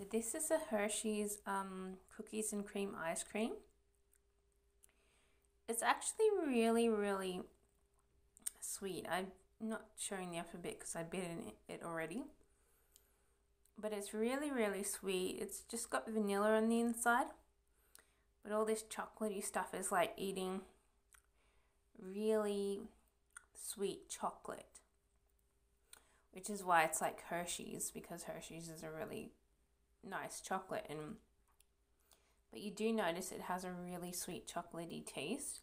So this is a Hershey's um, cookies and cream ice cream. It's actually really, really sweet. I'm not showing the upper bit because I bit in it already. But it's really, really sweet. It's just got vanilla on the inside. But all this chocolatey stuff is like eating really sweet chocolate. Which is why it's like Hershey's because Hershey's is a really nice chocolate and but you do notice it has a really sweet chocolatey taste.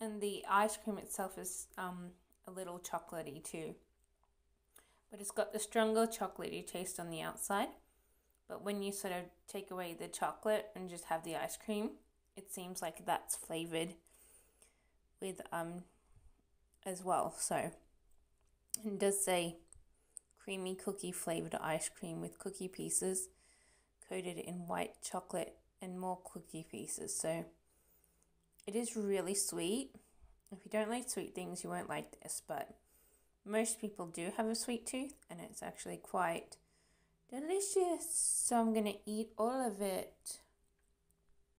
And the ice cream itself is um, a little chocolatey too. But it's got the stronger chocolatey taste on the outside. But when you sort of take away the chocolate and just have the ice cream, it seems like that's flavored with um as well. So it does say creamy cookie flavored ice cream with cookie pieces coated in white chocolate and more cookie pieces. So it is really sweet. If you don't like sweet things, you won't like this, but most people do have a sweet tooth and it's actually quite delicious. So I'm going to eat all of it.